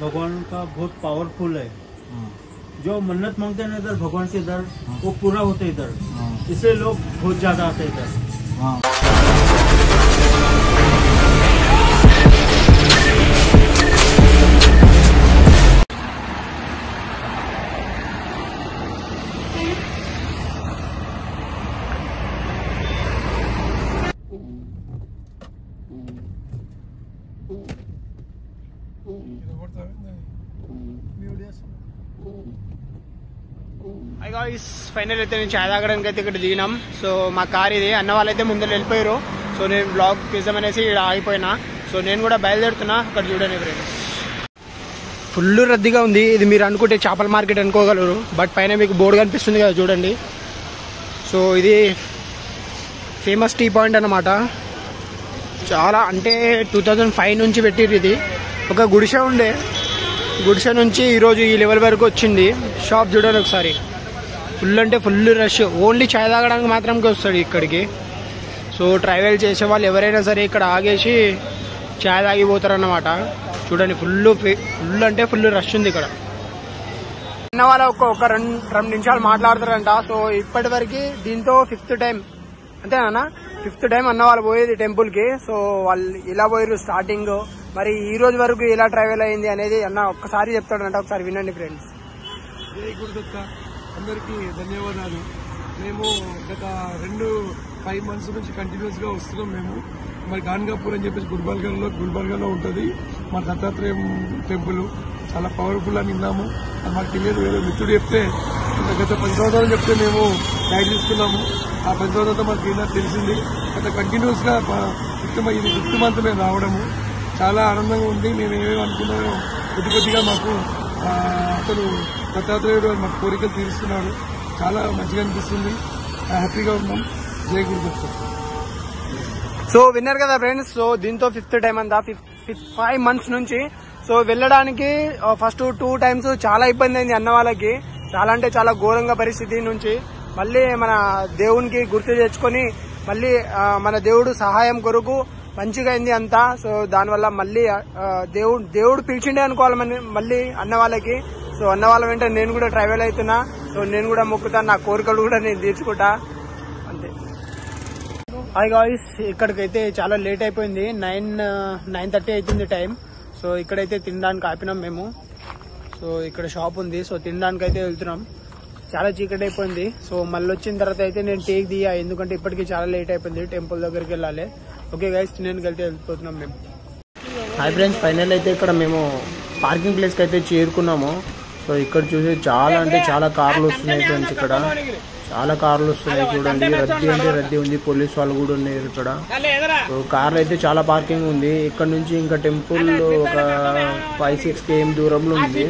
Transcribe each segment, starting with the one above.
भगवान का बहुत पावरफुल है। जो मन्नत मांगते हैं इधर भगवान के इधर वो पूरा होते इधर। इसलिए लोग बहुत ज़्यादा आते हैं। इधर ఐ గాయస్ ఫైనల్ అయితే నేను చాయ్ తాగడానికి అయితే ఇక్కడ దిగినాం. సో మా కార్ ఇది. అన్న వాళ్ళైతే ముందర వెళ్ళిపోయారు. సో నేను బ్లాగ్ తీసామనేసి ఇక్కడ ఆగిపోయినా. సో నేను కూడా బయలుదేరుతున్నా. అక్కడ చూడండి ఫ్రెండ్స్ ఫుల్ రద్దీగా ఉంది. ఇది మీరు అనుకుంటే చేపల మార్కెట్ అనుకోగలరు. బట్ పైన మీకు బోర్డు కనిపిస్తుంది కదా చూడండి. సో ఇది ఫేమస్ టీ పాయింట్ అన్నమాట. చాలా అంటే టూ థౌజండ్ ఫైవ్ నుంచి పెట్టిర్రు ఇది. ఒక గుడిసె ఉండే. గుడిసె నుంచి ఈరోజు ఈ లెవెల్ వరకు వచ్చింది. షాప్ చూడండి ఒకసారి. ఫుల్ అంటే ఫుల్ రష్. ఓన్లీ చాయ్ తాగడానికి మాత్రమే వస్తాడు ఇక్కడికి. సో ట్రావెల్ చేసే వాళ్ళు ఎవరైనా సరే ఇక్కడ ఆగేసి చాయ్ తాగిపోతారన్నమాట. చూడండి ఫుల్ ఫుల్ అంటే ఫుల్ రష్ ఉంది ఇక్కడ. అన్న వాళ్ళ ఒక ఒక రెండు రెండు నిమిషాలు మాట్లాడతారంట. సో ఇప్పటి వరకు దీంతో ఫిఫ్త్ టైం అంతేనా ఫిఫ్త్ టైం అన్న వాళ్ళు పోయేది టెంపుల్కి సో వాళ్ళు ఇలా పోయారు స్టార్టింగ్. మరి ఈ రోజు వరకు ఎలా ట్రావెల్ అయింది అనేది అన్న ఒక్కసారి చెప్తాడంట. ఒకసారి వినండి ఫ్రెండ్స్. అందరికీ ధన్యవాదాలు. మేము గత రెండు ఫైవ్ మంత్స్ నుంచి కంటిన్యూస్గా వస్తున్నాం మేము. మరి గాన్గాపూర్ అని చెప్పేసి గుల్బర్గాలో గుల్బర్గాలో ఉంటుంది. మా దత్తాత్రేయం టెంపుల్ చాలా పవర్ఫుల్ అని విన్నాము. అది మాకు తెలియదు వేరే మిత్రుడు చెప్తే గత పది సంవత్సరాలు చెప్తే మేము గైడ్ తీసుకున్నాము ఆ పది సంవత్సరాలతో మాకు ఏదైనా తెలిసింది. గత కంటిన్యూస్గా ఫిఫ్త్ ఇది ఫిఫ్త్ మంత్ మేము రావడము. చాలా ఆనందంగా ఉంది. మేము ఏమేమి అనుకున్నామో కొద్ది కొద్దిగా మాకు అసలు అతను దత్తాత్రేయుడు మా కోరికలు తీరుస్తున్నాడు చాలా మంచిగా అనిపిస్తుంది. హ్యాపీగా ఉన్నాం. జై గురుదత్త సో విన్నారు కదా ఫ్రెండ్స్ సో దీంతో ఫిఫ్త్ టైం అంతా ఫిఫ్త్ ఫైవ్ మంత్స్ నుంచి సో వెళ్ళడానికి ఫస్ట్ టూ టైమ్స్ చాలా ఇబ్బంది అయింది అన్న వాళ్ళకి. చాలా అంటే చాలా ఘోరంగా పరిస్థితి నుంచి మళ్ళీ మన దేవునికి గుర్తు తెచ్చుకొని మళ్ళీ మన దేవుడు సహాయం కొరకు మంచిగా అయింది అంతా. సో దానివల్ల మళ్ళీ దేవుడు దేవుడు పిలిచిండే అనుకోవాలి మళ్ళీ అన్న వాళ్ళకి. సో అన్న వాళ్ళ వెంట నేను కూడా ట్రావెల్ అవుతున్నా. సో నేను కూడా మొక్కుతాను నా కోరికలు కూడా నేను తీర్చుకుంటా. అంతే. హాయ్ గాయ్స్ ఇక్కడికైతే చాలా లేట్ అయిపోయింది. నైన్ నైన్ థర్టీ అవుతుంది టైం సో ఇక్కడైతే తినడానికి ఆపినాం మేము. సో ఇక్కడ షాప్ ఉంది. సో తినడానికి అయితే వెళ్తున్నాం. చాలా చీకటి అయిపోయింది. సో మళ్ళీ వచ్చిన తర్వాత అయితే నేను టేక్ దియా ఎందుకంటే ఇప్పటికి చాలా లేట్ అయిపోయింది. టెంపుల్ దగ్గరికి వెళ్ళాలి. ఓకే గైస్ తినడానికి వెళ్తే వెళ్ళిపోతున్నాం మేము. హాయ్ ఫ్రెండ్స్ ఫైనల్ అయితే ఇక్కడ మేము పార్కింగ్ ప్లేస్కి అయితే చేరుకున్నాము. సో ఇక్కడ చూసి చాలా అంటే చాలా కార్లు వస్తున్నాయి ఫ్రెండ్స్ ఇక్కడ. చాలా కార్లు వస్తున్నాయి చూడండి. రద్దీ అంటే రద్దీ ఉంది. పోలీస్ వాళ్ళు కూడా ఉన్నారు ఇక్కడ. సో కార్లు అయితే చాలా పార్కింగ్ ఉంది. ఇక్కడ నుంచి ఇంకా టెంపుల్ ఒక ఫైవ్ సిక్స్ కేఎం దూరంలో ఉంది.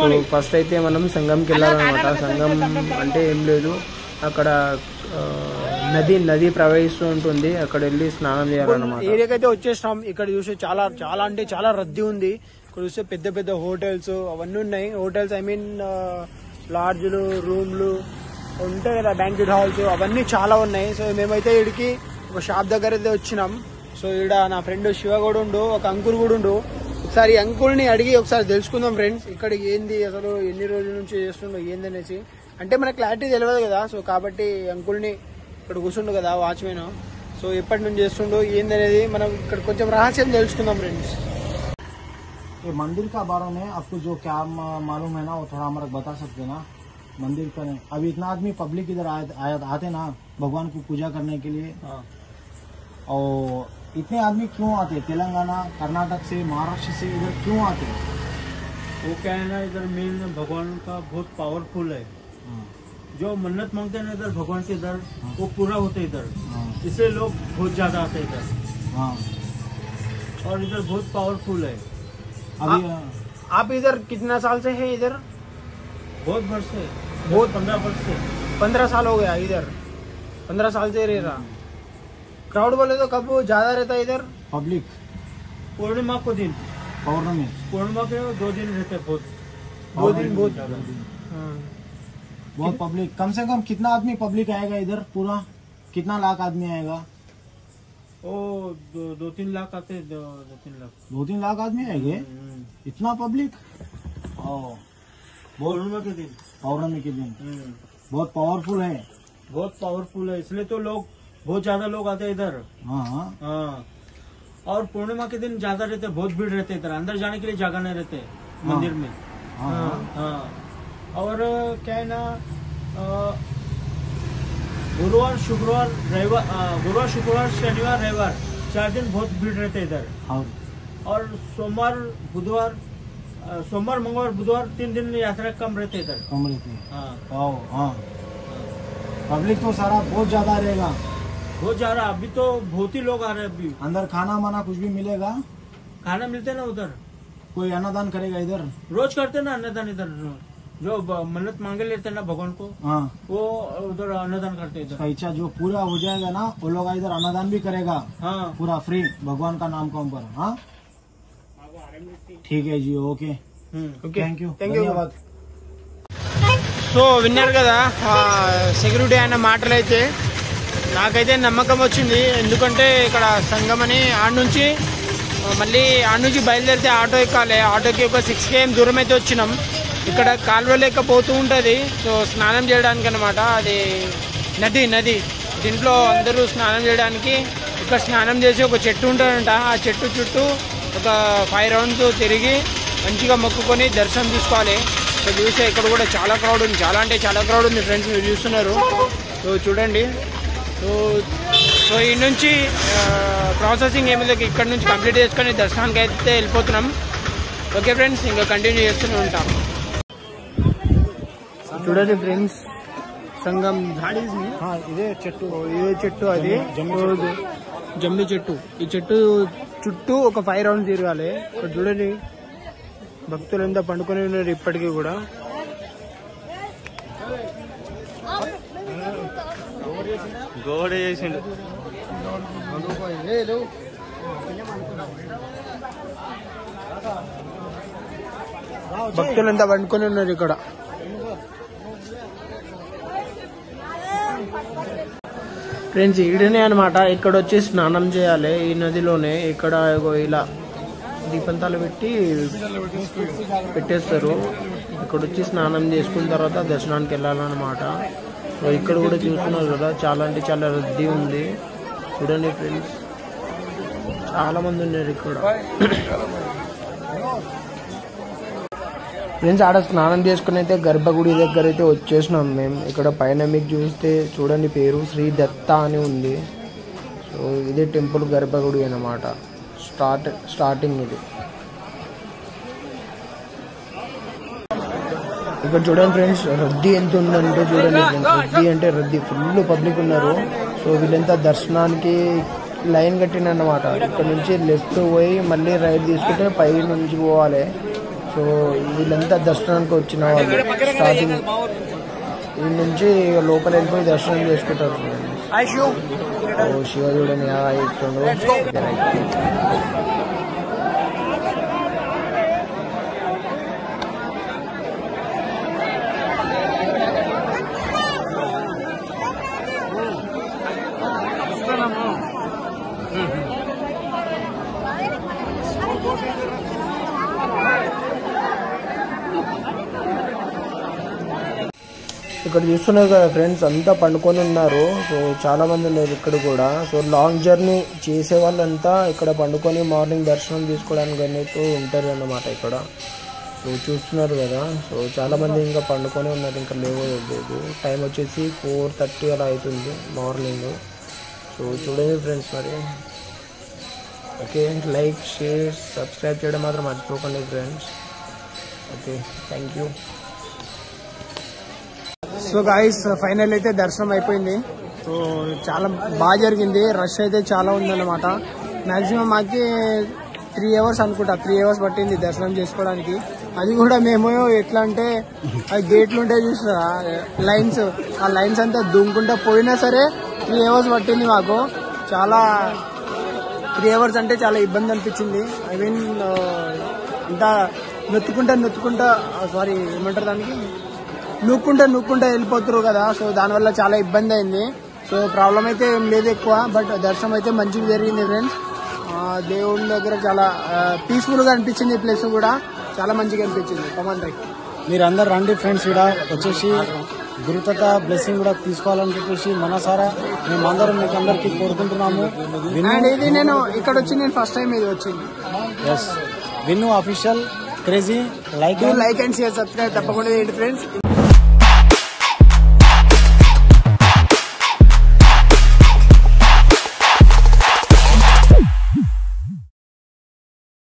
సో ఫస్ట్ అయితే మనం సంఘంకి వెళ్ళాలన్నమాట. సంఘం అంటే ఏం లేదు. అక్కడ నది నది ప్రవహిస్తూ ఉంటుంది. అక్కడ వెళ్ళి స్నానం చేయాలన్నమాట. ఏరియాకైతే వచ్చేసినాం. ఇక్కడ చూసి చాలా చాలా అంటే చాలా రద్దీ ఉంది. ఇక్కడ చూస్తే పెద్ద పెద్ద హోటల్స్ అవన్నీ ఉన్నాయి. హోటల్స్ ఐ మీన్ లాడ్జ్లు రూమ్లు ఉంటాయి కదా బ్యాంక్వెట్ హాల్స్ అవన్నీ చాలా ఉన్నాయి. సో మేమైతే ఇడికి ఒక షాప్ దగ్గర అయితే వచ్చినాం. సో ఈడ నా ఫ్రెండ్ శివ కూడా ఉండు ఒక అంకుల్ కూడా ఉండు. ఒకసారి అంకుల్ని అడిగి ఒకసారి తెలుసుకుందాం ఫ్రెండ్స్ ఇక్కడ ఏంది అసలు ఎన్ని రోజుల నుంచి చేస్తుండో ఏంది అనేసి అంటే మనకు క్లారిటీ తెలియదు కదా సో కాబట్టి అంకుల్ని ఇక్కడ కూర్చుండు కదా వాచ్మెన్ సో ఎప్పటి నుంచి చేస్తుండో ఏంది అనేది మనం ఇక్కడ కొంచెం రహస్యం తెలుసుకుందాం ఫ్రెండ్స్ ये मंदिर का बारे में आपको जो क्या मालूम है ना वो थोड़ा हमारा बता सकते ना। मंदिर का नहीं। अभी इतना आदमी पब्लिक इधर आए, आए, आते ना भगवान को पूजा करने के लिए। और इतने आदमी क्यों आते? तेलंगाना कर्नाटक से महाराष्ट्र से इधर क्यों आते? वो क्या है ना इधर मेन भगवान का बहुत पावरफुल है। जो मन्नत मांगते हैं ना इधर भगवान के इधर वो पूरा होते इधर। हाँ। इसलिए लोग बहुत ज़्यादा आते इधर। हाँ। और इधर बहुत पावरफुल है। अभी आ, आप इधर कितना साल से है इधर? बहुत वर्ष से। बहुत- पंद्रह वर्ष से। पंद्रह साल हो गया इधर। पंद्रह साल से रह रहा। क्राउड बोले तो कब ज़्यादा रहता है इधर? पब्लिक पूर्णिमा को दिन। पौर्णमी। पूर्णिमा के दो दिन रहते बहुत। दो दिन बहुत ज़्यादा हाँ। बहुत पब्लिक कम से कम कितना आदमी पब्लिक आएगा इधर पूरा? कितना लाख आदमी आएगा? वो दो, दो तीन लाख आते दो, दो तीन लाख। दो तीन लाख आदमी आएँगे हम्म। इतना पब्लिक ओ पूर्णिमा के दिन। पौर्णमी के दिन। हम्म। बहुत पावरफुल है। बहुत पावरफुल है इसलिए तो लोग बहुत ज़्यादा लोग आते हैं इधर। हाँ हाँ। हाँ। और पूर्णिमा के दिन ज़्यादा रहते बहुत भीड़ रहते इधर। अंदर जाने के लिए जगह नहीं रहते मंदिर में। हाँ, हाँ। हाँ और क्या है ना गुरुवार शुक्रवार रविवार गुरुवार शुक्रवार शनिवार रविवार चार दिन बहुत भीड़ रहते इधर। और और सोमवार बुधवार सोमवार मंगलवार बुधवार तीन दिन यात्रा कम रहते इधर। कमरे पे हाँ। हाँ। पब्लिक तो सारा बहुत ज़्यादा रहेगा। बहुत जा रहा अभी तो बहुत ही लोग आ रहे हैं अभी। अंदर खाना माना कुछ भी मिलेगा? खाना मिलते ना उधर। कोई अन्नदान करेगा इधर? रोज करते ना अन्नदान इधर। जो ब- मन्नत मांगे लेते ना भगवान को हाँ वो उधर अन्नदान करते इधर उसका इच्छा जो पूरा हो जाएगा ना वो लोग इधर अन्नदान भी करेगा हाँ पूरा फ्री भगवान का नाम कम पर हाँ ठीक है जी okay hmm. Okay thank you thank you धन्यवाद సో విన్నారు కదా సెక్యూరిటీ అన్న మాటలు అయితే నాకైతే నమ్మకం వచ్చింది ఎందుకంటే ఇక్కడ సంఘం అని ఆడ నుంచి ఆ, మళ్ళీ ఆడ నుంచి బయలుదేరితే ఆటో ఎక్కాలి ఆటోకి ఒక సిక్స్ కేఎం దూరం అయితే వచ్చినాం ఇక్కడ కాలువ లేక పోతూ ఉంటుంది. సో స్నానం చేయడానికి అనమాట అది నది నది. దీంట్లో అందరూ స్నానం చేయడానికి ఇక్కడ స్నానం చేసి ఒక చెట్టు ఉంటుందంట. ఆ చెట్టు చుట్టూ ఒక ఫైవ్ రౌండ్స్ తిరిగి మంచిగా మొక్కుకొని దర్శనం తీసుకోవాలి. సో చూస్తే ఇక్కడ కూడా చాలా క్రౌడ్ ఉంది. చాలా అంటే చాలా క్రౌడ్ ఉంది ఫ్రెండ్స్ మీరు చూస్తున్నారు. సో చూడండి. సో సో ఈ నుంచి ప్రాసెసింగ్ ఏమి లేదు. ఇక్కడ నుంచి కంప్లీట్ చేసుకొని దర్శనానికి అయితే వెళ్ళిపోతున్నాం. ఓకే ఫ్రెండ్స్ ఇంకా కంటిన్యూ చేస్తూనే ఉంటాం. చూడండి ఫ్రెండ్స్ సంగం ధాడీస్ ఇదే. చెట్టు. ఇదే చెట్టు అది. జమ్మి చెట్టు. ఈ చెట్టు చుట్టూ ఒక ఫైవ్ రౌండ్ తిరగాలి. ఇక్కడ చూడండి భక్తులు ఎంత పండుకొని ఉన్నారు ఇప్పటికీ కూడా. గోడ చేసిండు. భక్తులంతా వండుకొని ఉన్నారు ఇక్కడ. ఫ్రెండ్స్ ఈడనే అనమాట ఇక్కడ వచ్చి స్నానం చేయాలి. ఈ నదిలోనే ఇక్కడ ఇలా దీపంతాలు పెట్టి పెట్టేస్తారు. ఇక్కడ వచ్చి స్నానం చేసుకున్న తర్వాత దర్శనానికి వెళ్ళాలన్నమాట. సో ఇక్కడ కూడా చూస్తున్నారు కదా చాలా అంటే చాలా రద్దీ ఉంది. చూడండి ఫ్రెండ్స్. చాలా మంది ఉన్నారు ఇక్కడ. ఫ్రెండ్స్ ఆడ స్నానం చేసుకుని అయితే గర్భగుడి దగ్గర అయితే వచ్చేసినాం మేము ఇక్కడ పైన మీకు చూస్తే చూడండి పేరు శ్రీ దత్త అని ఉంది. సో ఇది టెంపుల్ గర్భగుడి అన్నమాట. స్టార్ట్ స్టార్టింగ్ ఇది. ఇక్కడ చూడండి ఫ్రెండ్స్ రద్దీ ఎంత ఉందంటే చూడండి ఫ్రెండ్స్. రద్దీ అంటే రద్దీ. ఫుల్ పబ్లిక్ ఉన్నారు. సో వీళ్ళంతా దర్శనానికి లైన్ కట్టిన ఇక్కడ నుంచి లెఫ్ట్ పోయి మళ్ళీ రైట్ తీసుకుంటే పై నుంచి పోవాలి. సో వీళ్ళంతా దర్శనానికి వచ్చిన వాళ్ళు. స్టార్టింగ్ ఈ నుంచి లోపల వెళ్ళిపోయి దర్శనం చేసుకుంటారు. శివ చూడని ఇస్తుండో ఇక్కడ చూస్తున్నారు కదా ఫ్రెండ్స్ అంతా పండుకొని ఉన్నారు. సో చాలా మంది ఉన్నారు ఇక్కడ కూడా. సో లాంగ్ జర్నీ చేసే వాళ్ళంతా ఇక్కడ పండుకొని మార్నింగ్ దర్శనం తీసుకోవడానికి అనేది ఉంటారు అన్నమాట ఇక్కడ. సో చూస్తున్నారు కదా. సో చాలా మంది ఇంకా పండుకొని ఉన్నారు ఇంకా లేవలేదు టైం వచ్చేసి ఫోర్ థర్టీ అలా అవుతుంది మార్నింగ్ సో చూడండి ఫ్రెండ్స్ మరి. ఓకే లైక్ షేర్ సబ్స్క్రైబ్ చేయడం మాత్రం మర్చిపోకండి friends okay thank you so guys final అయితే దర్శనం అయిపోయింది. సో చాలా బాగా జరిగింది. రష్ అయితే చాలా ఉందన్నమాట. మాక్సిమం మాకి త్రీ అవర్స్ అనుకుంటా. త్రీ అవర్స్ పట్టింది దర్శనం చేసుకోవడానికి. అది కూడా మేము ఎట్లా అంటే ఆ గేట్లు ఉంటాయి చూసా లైన్స్ ఆ లైన్స్ అంతా దుంకుంటా పోయినా సరే త్రీ అవర్స్ పట్టింది మాకు. చాలా త్రీ అవర్స్ అంటే చాలా ఇబ్బంది అనిపించింది. ఐ మీన్ ఇంత నొత్తుకుంటా నొత్తుకుంటా సారీ ఏమంటారు దానికి? నూక్కుంటా నూక్కుంటా వెళ్ళిపోతారు కదా. సో దానివల్ల చాలా ఇబ్బంది అయింది. సో ప్రాబ్లం అయితే ఏం లేదు ఎక్కువ బట్ దర్శనం అయితే మంచిగా జరిగింది ఫ్రెండ్స్. దేవుని దగ్గర చాలా పీస్ఫుల్గా అనిపించింది ప్లేస్ కూడా. చాలా మంచిగా అనిపించింది. కమాన్ రైట్ మీరు అందరు రండి ఫ్రెండ్స్ ఇక్కడ వచ్చేసి గురుతత బ్లెస్సింగ్ కూడా తీసుకోవాలని చెప్పేసి మనసారా మేమందరం మీకు అందరికి కోరుకుంటున్నాము. ఇది నేను ఇక్కడ వచ్చి నేను ఫస్ట్ టైం ఇది వచ్చింది. S Vinnu official crazy like like and share subscribe తప్పకుండా ఫ్రెండ్స్.